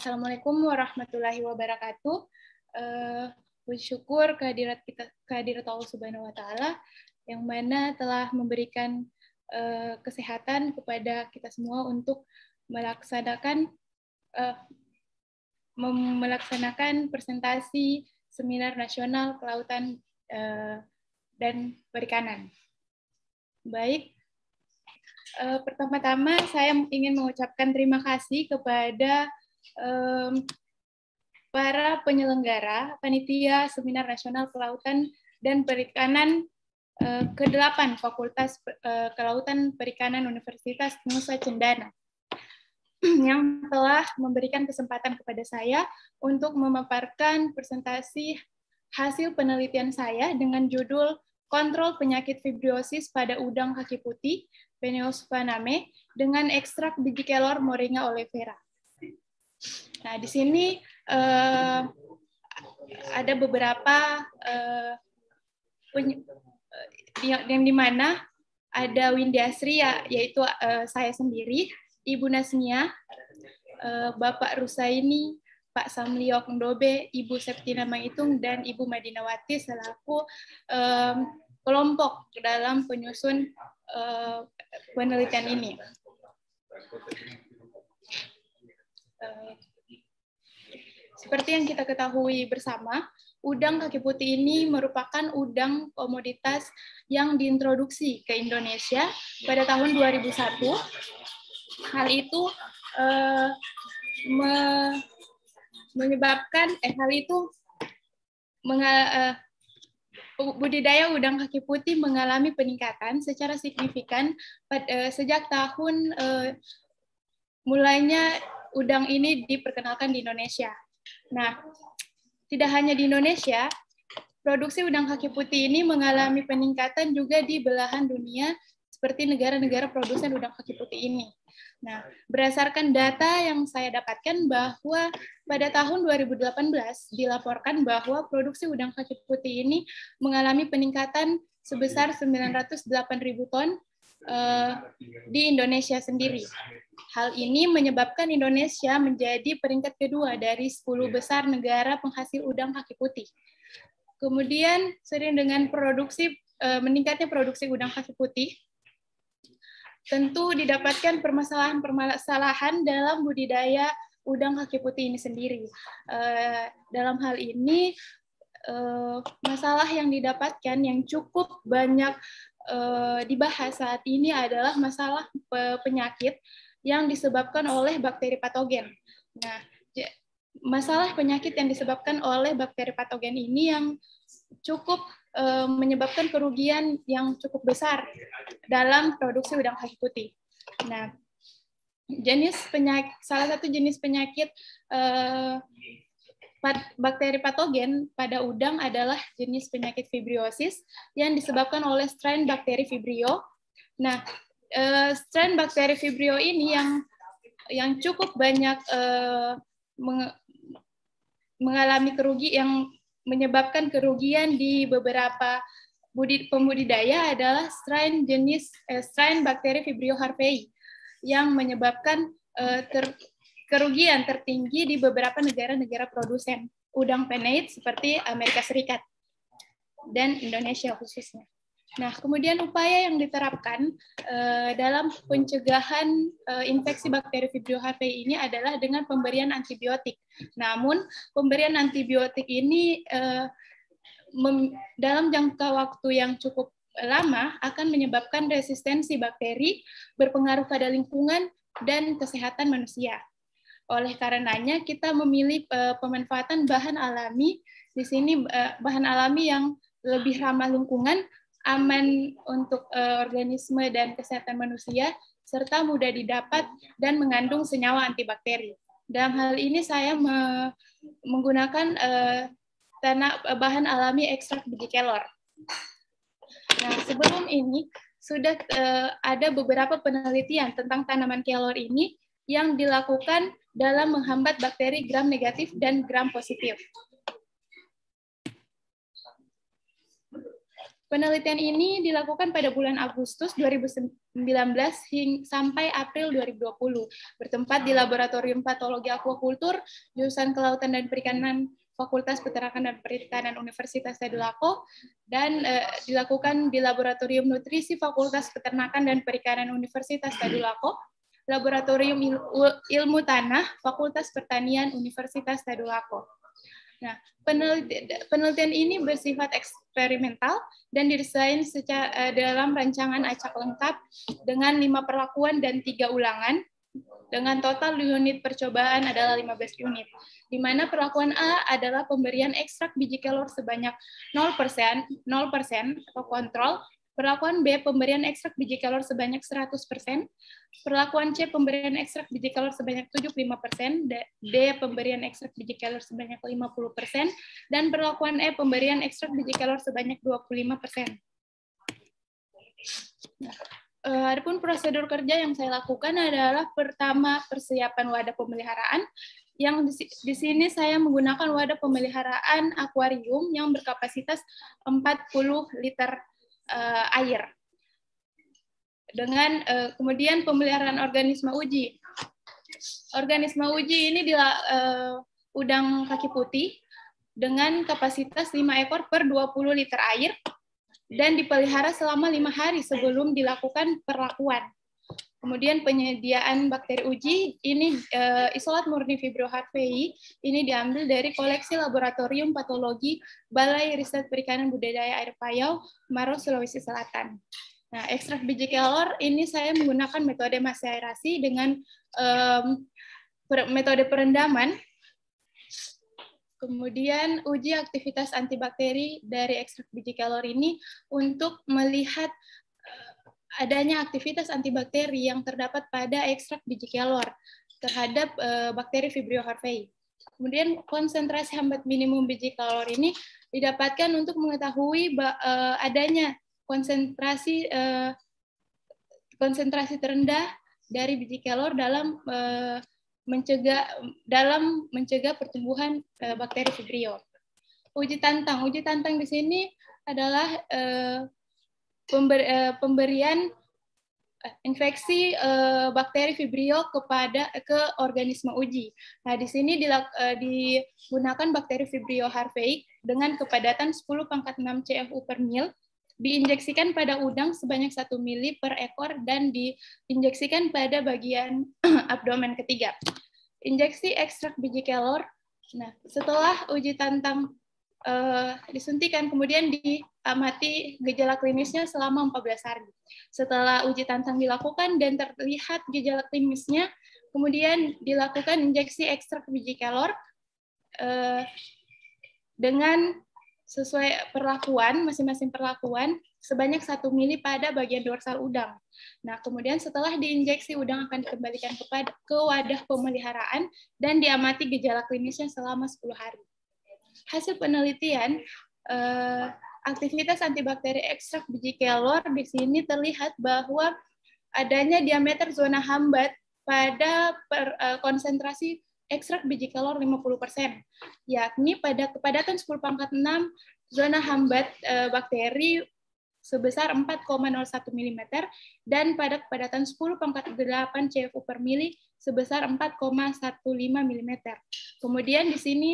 Assalamualaikum warahmatullahi wabarakatuh. Uh, bersyukur kehadirat kita kehadirat Allah Subhanahu wa taala yang mana telah memberikan uh, kesehatan kepada kita semua untuk melaksanakan uh, melaksanakan presentasi seminar nasional kelautan uh, dan perikanan. Baik, uh, pertama-tama saya ingin mengucapkan terima kasih kepada um, para penyelenggara panitia seminar nasional kelautan dan perikanan uh, ke-8 Fakultas uh, Kelautan Perikanan Universitas Nusa Cendana yang telah memberikan kesempatan kepada saya untuk memaparkan presentasi hasil penelitian saya dengan judul Kontrol Penyakit Fibriosis pada Udang Kaki Putih, Peneus vaname, dengan ekstrak biji kelor Moringa olivera. Nah, di sini uh, ada beberapa uh, yang, yang di mana ada Windy Asri, ya, yaitu uh, saya sendiri, Ibu Nasmia, uh, Bapak Rusaini, Pak Samliok Ndobe, Ibu Septina Mangitung, dan Ibu Madinawati selaku um, kelompok dalam penyusun uh, penelitian ini. Seperti yang kita ketahui bersama, udang kaki putih ini merupakan udang komoditas yang diintroduksi ke Indonesia pada tahun 2001 hal itu uh, me menyebabkan eh hal itu uh, budidaya udang kaki putih mengalami peningkatan secara signifikan pada, uh, sejak tahun uh, mulainya udang ini diperkenalkan di Indonesia. Nah, tidak hanya di Indonesia, produksi udang kaki putih ini mengalami peningkatan juga di belahan dunia seperti negara-negara produsen udang kaki putih ini. Nah, berdasarkan data yang saya dapatkan bahwa pada tahun 2018 dilaporkan bahwa produksi udang kaki putih ini mengalami peningkatan sebesar 908.000 ton uh, di Indonesia sendiri. Hal ini menyebabkan Indonesia menjadi peringkat kedua dari 10 besar negara penghasil udang kaki putih. Kemudian sering dengan produksi uh, meningkatnya produksi udang kaki putih, tentu didapatkan permasalahan-permasalahan dalam budidaya udang kaki putih ini sendiri. Uh, dalam hal ini, masalah yang didapatkan yang cukup banyak uh, dibahas saat ini adalah masalah penyakit yang disebabkan oleh bakteri patogen. Nah, masalah penyakit yang disebabkan oleh bakteri patogen ini yang cukup Eh, menyebabkan kerugian yang cukup besar dalam produksi udang kaki putih. Nah, jenis penyakit salah satu jenis penyakit uh, bakteri patogen pada udang adalah jenis penyakit fibriosis yang disebabkan oleh strain bakteri Vibrio. Nah, uh, strain bakteri Vibrio ini yang yang cukup banyak uh, mengalami kerugi yang menyebabkan kerugian di beberapa budid pembudidaya adalah strain jenis eh, strain bakteri Vibrio harvey yang menyebabkan eh, ter, kerugian tertinggi di beberapa negara-negara produsen udang penait seperti Amerika Serikat dan Indonesia khususnya. Nah, kemudian upaya yang diterapkan uh, dalam pencegahan uh, infeksi bakteri Vibrio HV ini adalah dengan pemberian antibiotik. Namun, pemberian antibiotik ini uh, dalam jangka waktu yang cukup lama akan menyebabkan resistensi bakteri berpengaruh pada lingkungan dan kesehatan manusia. Oleh karenanya, kita memilih uh, pemanfaatan bahan alami di sini uh, bahan alami yang lebih ramah lingkungan aman untuk uh, organisme dan kesehatan manusia, serta mudah didapat dan mengandung senyawa antibakteri. Dalam hal ini saya me menggunakan uh, tanah bahan alami ekstrak biji kelor. Nah, sebelum ini sudah uh, ada beberapa penelitian tentang tanaman kelor ini yang dilakukan dalam menghambat bakteri gram negatif dan gram positif. Penelitian ini dilakukan pada bulan Agustus 2019 hingga sampai April 2020, bertempat di Laboratorium Patologi Aquakultur, jurusan Kelautan dan Perikanan Fakultas Peternakan dan Perikanan Universitas Tadulako, dan eh, dilakukan di Laboratorium Nutrisi Fakultas Peternakan dan Perikanan Universitas Tadulako, Laboratorium Ilmu Tanah Fakultas Pertanian Universitas Tadulako. Nah, penelitian ini bersifat eksperimental dan didesain secara, eh, dalam rancangan acak lengkap dengan lima perlakuan dan tiga ulangan dengan total unit percobaan adalah 15 unit, di mana perlakuan A adalah pemberian ekstrak biji kelor sebanyak 0%, 0% atau kontrol Perlakuan B, pemberian ekstrak biji kelor sebanyak 100%. Perlakuan C, pemberian ekstrak biji kelor sebanyak 75%. D, pemberian ekstrak biji kelor sebanyak 50%. Dan perlakuan E, pemberian ekstrak biji kelor sebanyak 25%. Nah, eh, Adapun prosedur kerja yang saya lakukan adalah pertama persiapan wadah pemeliharaan, yang di sini saya menggunakan wadah pemeliharaan akuarium yang berkapasitas 40 liter uh, air. Dengan uh, kemudian pemeliharaan organisme uji. Organisme uji ini di uh, udang kaki putih dengan kapasitas 5 ekor per 20 liter air dan dipelihara selama lima hari sebelum dilakukan perlakuan. Kemudian penyediaan bakteri uji ini uh, isolat murni Vibrio harvey ini diambil dari koleksi laboratorium patologi Balai Riset Perikanan Budidaya Air Payau, Maros, Sulawesi Selatan. Nah, ekstrak biji kelor ini saya menggunakan metode maserasi dengan um, per, metode perendaman. Kemudian uji aktivitas antibakteri dari ekstrak biji kelor ini untuk melihat adanya aktivitas antibakteri yang terdapat pada ekstrak biji kelor terhadap uh, bakteri Vibrio harvey. Kemudian konsentrasi hambat minimum biji kelor ini didapatkan untuk mengetahui uh, adanya konsentrasi uh, konsentrasi terendah dari biji kelor dalam mencegah dalam mencegah pertumbuhan uh, bakteri Vibrio. Uji tantang, uji tantang di sini adalah pember, uh, pemberian eh, infeksi uh, bakteri Vibrio kepada ke organisme uji. Nah, di sini dilak, uh, digunakan bakteri Vibrio harveic dengan kepadatan 10 pangkat 6 CFU per mil, diinjeksikan pada udang sebanyak 1 mili per ekor dan diinjeksikan pada bagian abdomen ketiga. Injeksi ekstrak biji kelor. Nah, setelah uji tantang uh, disuntikan, kemudian diamati gejala klinisnya selama 14 hari. Setelah uji tantang dilakukan dan terlihat gejala klinisnya, kemudian dilakukan injeksi ekstrak biji kelor uh, dengan sesuai perlakuan, masing-masing perlakuan, sebanyak satu mili pada bagian dorsal udang. Nah, kemudian setelah diinjeksi, udang akan dikembalikan kepada ke wadah pemeliharaan dan diamati gejala klinisnya selama 10 hari hasil penelitian uh, aktivitas antibakteri ekstrak biji kelor di sini terlihat bahwa adanya diameter zona hambat pada per, uh, konsentrasi ekstrak biji kelor 50%, yakni pada kepadatan 10 pangkat 6 zona hambat uh, bakteri sebesar 4,01 mm dan pada kepadatan 10 pangkat 8 CFU per mili sebesar 4,15 mm. Kemudian di sini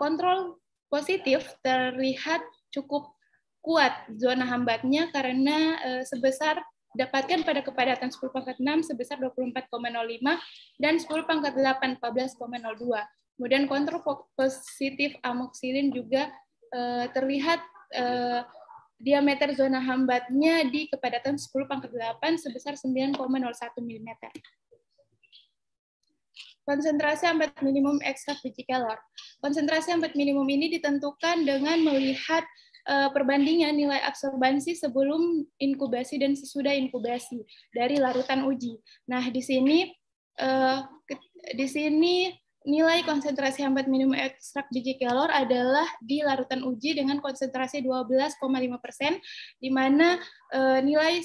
kontrol positif terlihat cukup kuat zona hambatnya karena eh, sebesar dapatkan pada kepadatan 10 pangkat 6 sebesar 24,05 dan 10 pangkat 8 14,02. Kemudian kontrol positif amoksilin juga eh, terlihat diameter zona hambatnya di kepadatan 10 pangkat 8 sebesar 9,01 mm. Konsentrasi ambat minimum ekstrak biji kelor. Konsentrasi ambat minimum ini ditentukan dengan melihat uh, perbandingan nilai absorbansi sebelum inkubasi dan sesudah inkubasi dari larutan uji. Nah, di sini uh, di sini nilai konsentrasi hambat minimum ekstrak biji kelor adalah di larutan uji dengan konsentrasi 12,5 persen, di mana uh, nilai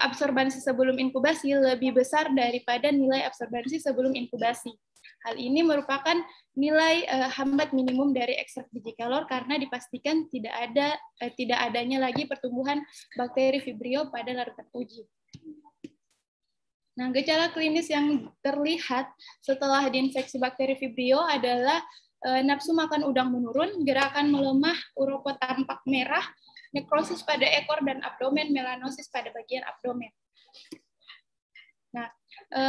absorbansi sebelum inkubasi lebih besar daripada nilai absorbansi sebelum inkubasi. Hal ini merupakan nilai uh, hambat minimum dari ekstrak biji kelor karena dipastikan tidak ada uh, tidak adanya lagi pertumbuhan bakteri Vibrio pada larutan uji. Nah, gejala klinis yang terlihat setelah diinfeksi bakteri Vibrio adalah e, nafsu makan udang menurun, gerakan melemah, uropot tampak merah, nekrosis pada ekor dan abdomen, melanosis pada bagian abdomen. Nah, e,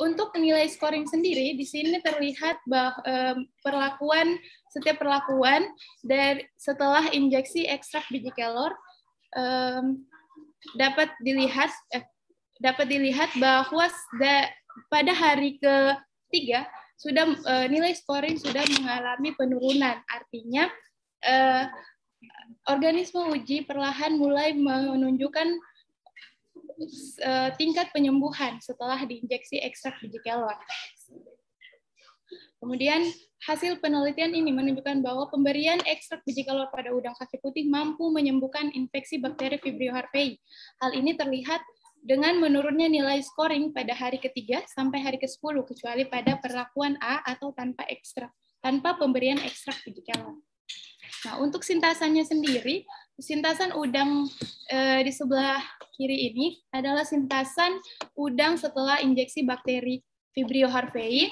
untuk nilai scoring sendiri di sini terlihat bahwa e, perlakuan setiap perlakuan dari setelah injeksi ekstrak biji kelor e, dapat dilihat eh, dapat dilihat bahwa pada hari ketiga sudah nilai scoring sudah mengalami penurunan. Artinya organisme uji perlahan mulai menunjukkan uh, tingkat penyembuhan setelah diinjeksi ekstrak biji kelor. Kemudian hasil penelitian ini menunjukkan bahwa pemberian ekstrak biji kelor pada udang kaki putih mampu menyembuhkan infeksi bakteri Vibrio harvey. Hal ini terlihat dengan menurunnya nilai scoring pada hari ketiga sampai hari ke-10 kecuali pada perlakuan A atau tanpa ekstra tanpa pemberian ekstrak biji kelor. Nah, untuk sintasannya sendiri, sintasan udang eh, di sebelah kiri ini adalah sintasan udang setelah injeksi bakteri Vibrio harvey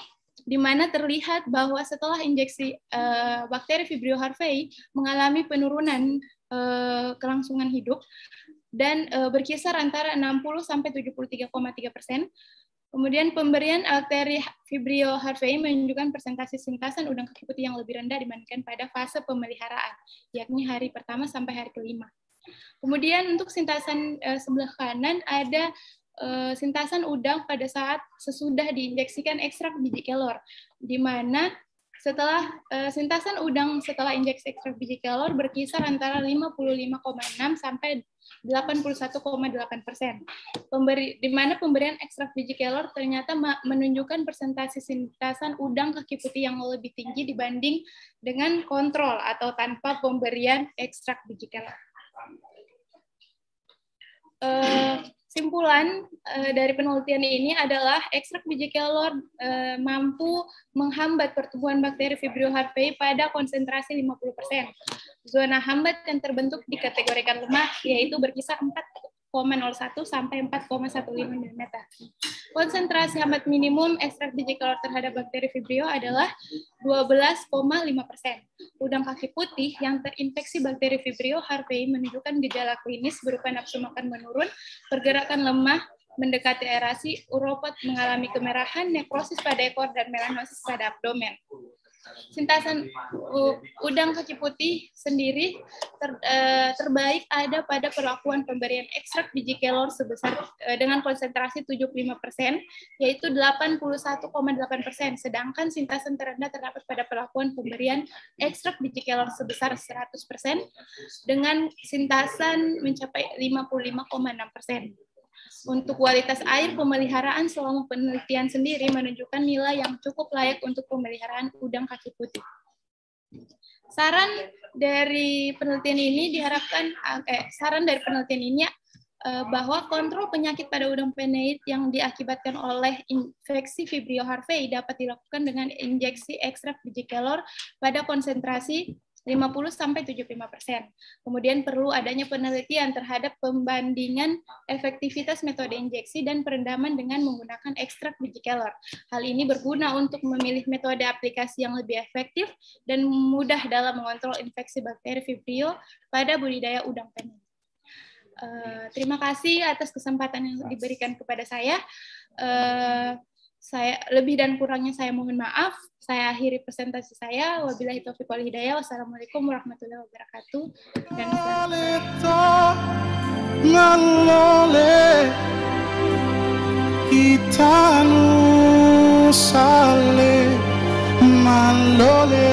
di mana terlihat bahwa setelah injeksi eh, bakteri Vibrio harvey mengalami penurunan eh, kelangsungan hidup dan uh, berkisar antara 60 sampai 73,3 persen. Kemudian pemberian arteri Vibrio harvey menunjukkan presentasi sintasan udang kaki putih yang lebih rendah dibandingkan pada fase pemeliharaan, yakni hari pertama sampai hari kelima. Kemudian untuk sintasan uh, sebelah kanan ada uh, sintasan udang pada saat sesudah diinjeksikan ekstrak biji kelor, di mana setelah uh, sintasan udang setelah injeksi ekstrak biji kelor berkisar antara 55,6 sampai 81,8 persen. Pemberi, di mana pemberian ekstrak biji kelor ternyata menunjukkan persentase sintasan udang kaki putih yang lebih tinggi dibanding dengan kontrol atau tanpa pemberian ekstrak biji kelor. Uh, Simpulan uh, dari penelitian ini adalah ekstrak biji kelor uh, mampu menghambat pertumbuhan bakteri Vibrio harvey pada konsentrasi 50%. Zona hambat yang terbentuk dikategorikan lemah yaitu berkisar 4 4,01 sampai 4,15 mm. Konsentrasi hambat minimum ekstrak biji kelor terhadap bakteri Vibrio adalah 12,5 persen. Udang kaki putih yang terinfeksi bakteri Vibrio harvey menunjukkan gejala klinis berupa nafsu makan menurun, pergerakan lemah, mendekati aerasi, uropot mengalami kemerahan, nekrosis pada ekor, dan melanosis pada abdomen sintasan udang kaki putih sendiri ter, uh, terbaik ada pada perlakuan pemberian ekstrak biji kelor sebesar uh, dengan konsentrasi 75%, yaitu 81,8%, sedangkan sintasan terendah terdapat pada perlakuan pemberian ekstrak biji kelor sebesar 100% dengan sintasan mencapai 55,6%. Untuk kualitas air pemeliharaan selama penelitian sendiri menunjukkan nilai yang cukup layak untuk pemeliharaan udang kaki putih. Saran dari penelitian ini diharapkan eh, saran dari penelitian ini eh, bahwa kontrol penyakit pada udang peneit yang diakibatkan oleh infeksi Vibrio harvey dapat dilakukan dengan injeksi ekstrak biji kelor pada konsentrasi 50 sampai 75 persen. Kemudian perlu adanya penelitian terhadap pembandingan efektivitas metode injeksi dan perendaman dengan menggunakan ekstrak biji kelor. Hal ini berguna untuk memilih metode aplikasi yang lebih efektif dan mudah dalam mengontrol infeksi bakteri Vibrio pada budidaya udang penyu. Uh, terima kasih atas kesempatan yang diberikan kepada saya. Uh, saya lebih dan kurangnya saya mohon maaf. Saya akhiri presentasi saya. Wabillahi taufiq wal hidayah. Wassalamualaikum warahmatullahi wabarakatuh. Dan kita malole